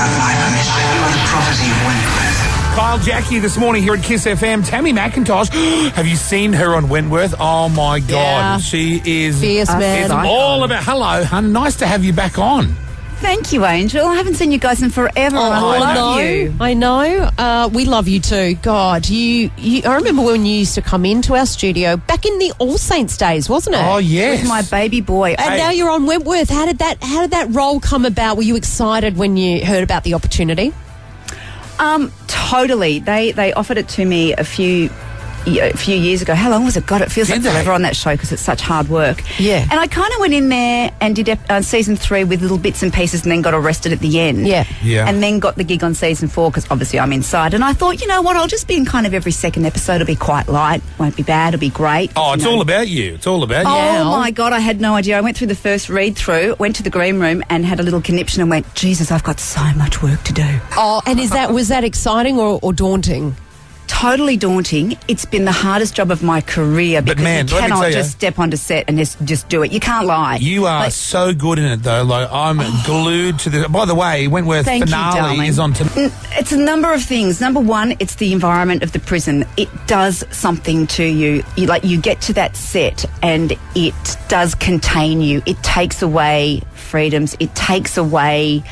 without my permission. You are the property of Wentworth. Kyle Jackie this morning here at KIIS FM. Tammy MacIntosh. Have you seen her on Wentworth? Oh my God. Yeah. She is Fierce man. it's all about. Hello, hun. Nice to have you back on. Thank you, Angel. I haven't seen you guys in forever. Oh, and I I love know. you. I know. Uh, we love you too. God, you, you. I remember when you used to come into our studio back in the All Saints days, wasn't it? Oh, yes. With my baby boy. And Hey. now you're on Wentworth. How did that? How did that role come about? Were you excited when you heard about the opportunity? Um, totally. They they offered it to me a few yeah, a few years ago. How long was it? God, it feels Did like forever on that show because it's such hard work. Yeah. And I kind of went in there and did ep- uh, season three with little bits and pieces, and then got arrested at the end. Yeah. Yeah. And then got the gig on season four because obviously I'm inside. And I thought, you know what? I'll just be in kind of every second episode. It'll be quite light. Won't be bad. It'll be great. Oh, it's know. all about you. It's all about you. Yeah. Oh my god, I had no idea. I went through the first read through, went to the green room and had a little conniption and went, Jesus, I've got so much work to do. Oh, and is that was that exciting or, or daunting? Totally daunting. It's been the hardest job of my career But because man, you cannot you- just step onto set and just, just do it. You can't lie. You are Like, so good in it, though. Like I'm oh. glued to the. By the way, Wentworth Thank you, finale is on tonight. Mm, it's a number of things. Number one, it's the environment of the prison. It does something to you. you. Like you get to that set, and it does contain you. It takes away freedoms. It takes away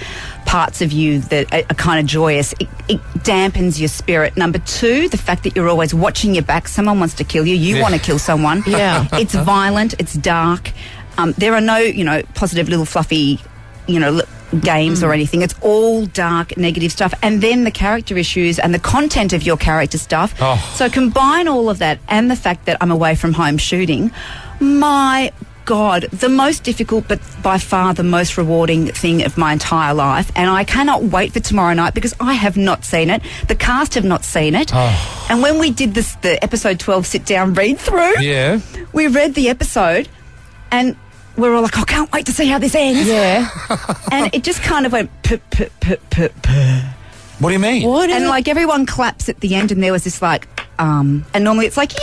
parts of you that are, are kind of joyous. It, it dampens your spirit. Number two, the fact that you're always watching your back. Someone wants to kill you. You Yeah. want to kill someone. Yeah. it's violent. It's dark. Um, there are no, you know, positive little fluffy, you know. Games or anything it's all dark negative stuff and then the character issues and the content of your character stuff Oh. so combine all of that and the fact that i'm away from home shooting my god the most difficult but by far the most rewarding thing of my entire life and i cannot wait for tomorrow night because i have not seen it the cast have not seen it and when we did this the episode 12 sit down read through Yeah. we read the episode and we're all like, I can't wait to see how this ends. Yeah. And it just kind of went, p- p- p- p- p- What do you mean? What? and is- like everyone claps at the end, and there was this like, um, and normally it's like, yay,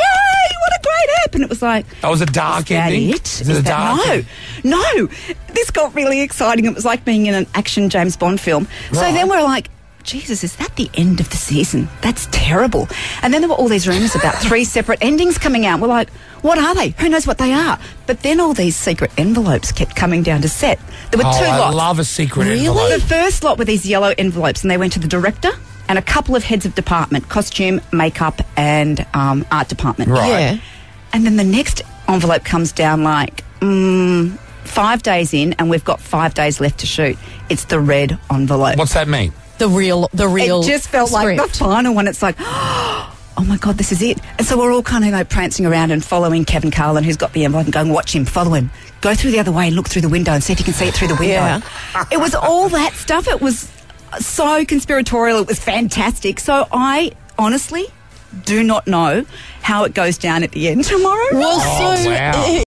and it was like, That was a dark is that ending. it? Is it a that- dark? no, ending? no. This got really exciting. It was like being in an action James Bond film. So then we're like. Jesus, is that the end of the season? That's terrible. And then there were all these rumours about three separate endings coming out. We're like, what are they? Who knows what they are? But then all these secret envelopes kept coming down to set. There were Oh, two I lots. love a secret Really? envelope. The first lot were these yellow envelopes, and they went to the director and a couple of heads of department costume, makeup, and um, art department. Right. Yeah. And then the next envelope comes down like mm, five days in, and we've got five days left to shoot. It's the red envelope. What's that mean? The real, the real. it just felt like the script. final one. It's like, oh my God, this is it. And so we're all kind of like prancing around and following Kevin Carlin, who's got the envelope, and going, watch him, follow him. Go through the other way and look through the window and see if you can see it through the window. Yeah. it was all that stuff. It was so conspiratorial. It was fantastic. So I honestly do not know how it goes down at the end tomorrow. Well, Oh, so wow.